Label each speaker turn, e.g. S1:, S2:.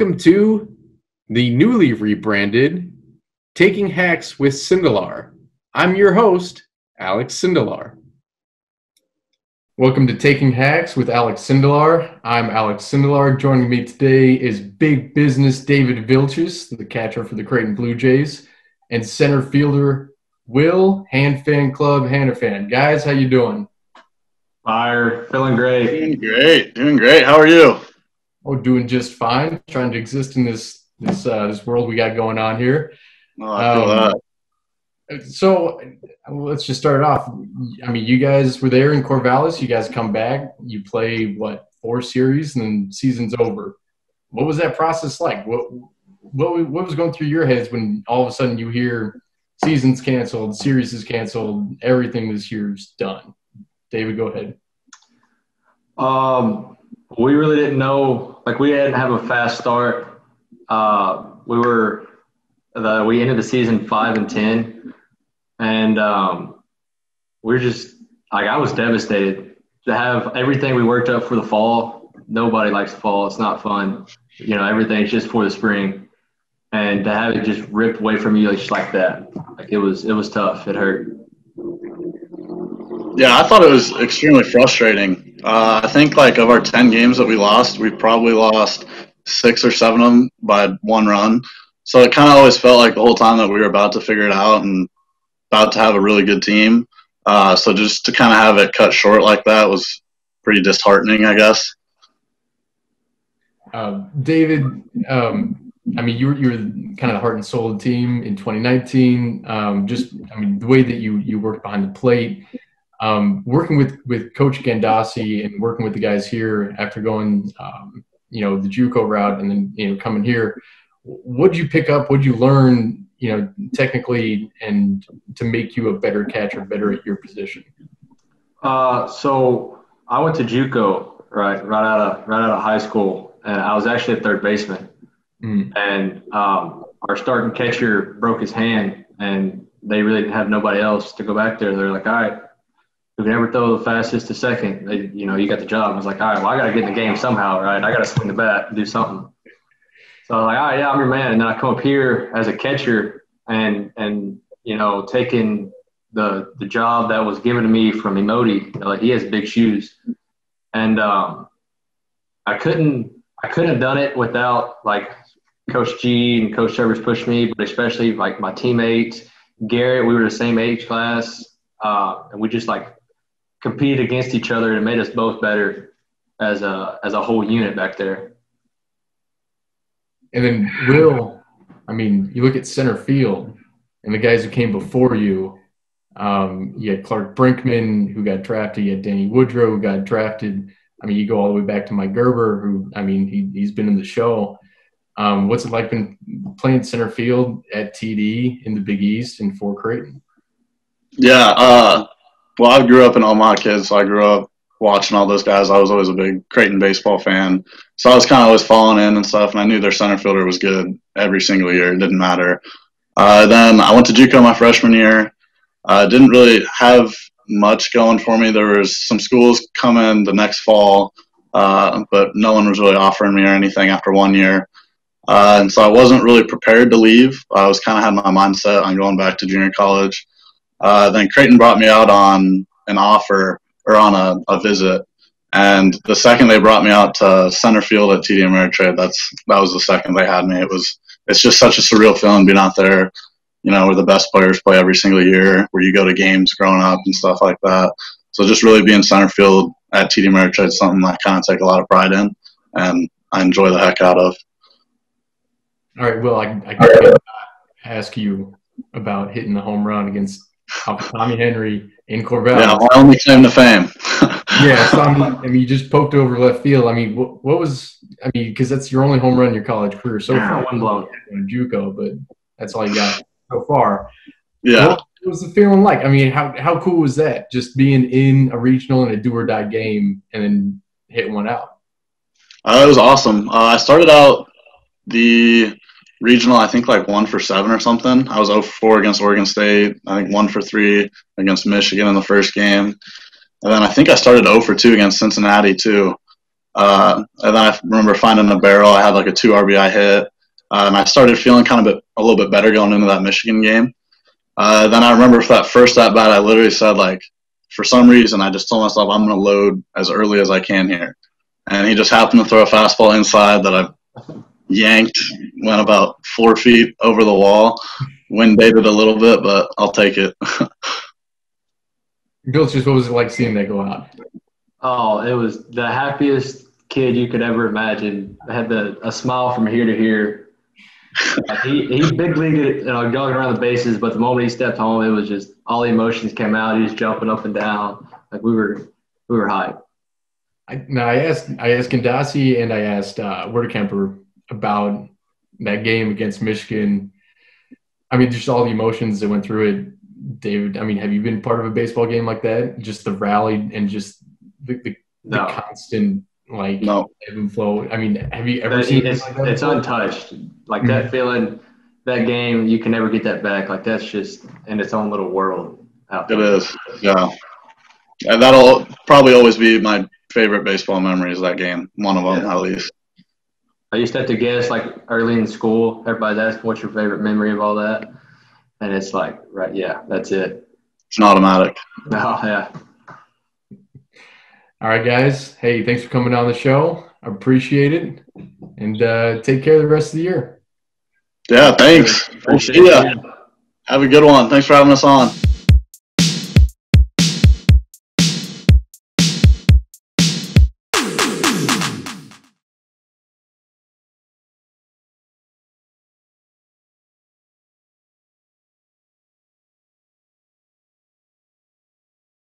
S1: Welcome to the newly rebranded Taking Hacks with Sindelar. I'm your host, Alex Sindelar. Welcome to Taking Hacks with Alex Sindelar. I'm Alex Sindelar. Joining me today is big business David Vilches, the catcher for the Creighton Blue Jays, and center fielder Will Hand Fan Club Fan. Guys, how you doing?
S2: Fire, feeling great.
S3: Doing great, doing great. How are you?
S1: Oh, doing just fine. Trying to exist in this this uh, this world we got going on here.
S3: Oh, um.
S1: So let's just start off. I mean, you guys were there in Corvallis. You guys come back. You play what four series, and then season's over. What was that process like? What what what was going through your heads when all of a sudden you hear season's canceled, series is canceled, everything this year's done? David, go ahead.
S2: Um, we really didn't know. Like, we didn't have a fast start. Uh, we were the we ended the season five and ten, and um, we are just like I was devastated to have everything we worked up for the fall. Nobody likes the fall; it's not fun. You know, everything's just for the spring, and to have it just ripped away from you just like that, like it was it was tough. It hurt.
S3: Yeah, I thought it was extremely frustrating. Uh, I think like of our ten games that we lost, we probably lost six or seven of them by one run. So it kind of always felt like the whole time that we were about to figure it out and about to have a really good team. Uh, so just to kind of have it cut short like that was pretty disheartening, I guess.
S1: Uh, David, um, I mean, you were, you were kind of the heart and soul of the team in 2019. Um, just, I mean, the way that you you worked behind the plate, um, working with with Coach Gandasi and working with the guys here after going, um, you know, the JUCO route and then you know coming here. What'd you pick up? What'd you learn? You know, technically, and to make you a better catcher, better at your position.
S2: Uh, so I went to JUCO right right out of right out of high school, and I was actually a third baseman. Mm. And um, our starting catcher broke his hand, and they really didn't have nobody else to go back there. They're like, all right, who can ever throw the fastest to second, they, you know, you got the job. I was like, all right, well, I got to get in the game somehow, right? I got to swing the bat do something. So I was like, all right, yeah, I'm your man. And then I come up here as a catcher and, and, you know, taking the, the job that was given to me from Emoti, you know, like he has big shoes. And, um, I couldn't, I couldn't have done it without like Coach G and Coach Travers pushed me, but especially like my teammates, Garrett, we were the same age class. Uh, and we just like competed against each other and it made us both better as a as a whole unit back there.
S1: And then Will, I mean, you look at center field and the guys who came before you. Um, you had Clark Brinkman who got drafted. You had Danny Woodrow who got drafted. I mean, you go all the way back to Mike Gerber, who I mean, he he's been in the show. Um, what's it like been playing center field at TD in the Big East and for Creighton?
S3: Yeah, uh, well, I grew up in Omaha kids, so I grew up watching all those guys. I was always a big Creighton baseball fan, so I was kind of always falling in and stuff. And I knew their center fielder was good every single year. It didn't matter. Uh, then I went to JUCO my freshman year. I uh, didn't really have much going for me. There was some schools coming the next fall, uh, but no one was really offering me or anything after one year. Uh, and so I wasn't really prepared to leave. I was kind of had my mindset on going back to junior college. Uh, then Creighton brought me out on an offer or on a, a visit. And the second they brought me out to center field at TD Ameritrade, that's that was the second they had me. It was it's just such a surreal feeling being out there, you know, where the best players play every single year, where you go to games growing up and stuff like that. So just really being center field at TD Ameritrade is something I kind of take a lot of pride in, and I enjoy the heck out of.
S1: All right, Will, I, I can ask you about hitting the home run against Tommy Henry in Corvallis.
S3: Yeah, my only claim to fame.
S1: yeah, so I mean, I mean, you just poked over left field. I mean, what, what was? I mean, because that's your only home run in your college career so far. One blown in JUCO, but that's all you got so far.
S3: Yeah.
S1: What, was the feeling like? I mean, how how cool was that? Just being in a regional and a do or die game, and then hitting one out.
S3: Uh, it was awesome. Uh, I started out the regional, I think like one for seven or something. I was 0 for 4 against Oregon State. I think one for three against Michigan in the first game. And then I think I started 0 for 2 against Cincinnati too. Uh, and then I remember finding a barrel. I had like a two RBI hit, uh, and I started feeling kind of a, a, little bit better going into that Michigan game. Uh, then I remember for that first at bat, I literally said like, for some reason, I just told myself I'm going to load as early as I can here, and he just happened to throw a fastball inside that I yanked, went about four feet over the wall, wind baited a little bit, but I'll take it.
S1: Bill, just what was it like seeing that go out?
S2: Oh, it was the happiest kid you could ever imagine. I had the, a smile from here to here. Like he, he big leagued it, you know, going around the bases, but the moment he stepped home, it was just all the emotions came out. He was jumping up and down. Like we were, we were hyped.
S1: I, now I asked, I asked Gandasi and I asked uh, Werdekamper about that game against Michigan. I mean, just all the emotions that went through it. David, I mean, have you been part of a baseball game like that? Just the rally and just the, the, no. the constant like no. ebb and flow. I mean, have you ever seen
S2: it's,
S1: like
S2: it's untouched. Like mm-hmm. that feeling, that game, you can never get that back. Like that's just in its own little world.
S3: It is, yeah. And that'll probably always be my favorite baseball memory is That game, one of them yeah. at least.
S2: I used to have to guess like early in school. Everybody's asking, "What's your favorite memory of all that?" And it's like, right, yeah, that's it.
S3: It's an automatic.
S2: Oh yeah.
S1: All right, guys. Hey, thanks for coming on the show. I appreciate it. And uh, take care of the rest of the year.
S3: Yeah, thanks. We'll see ya. Have a good one. Thanks for having us on.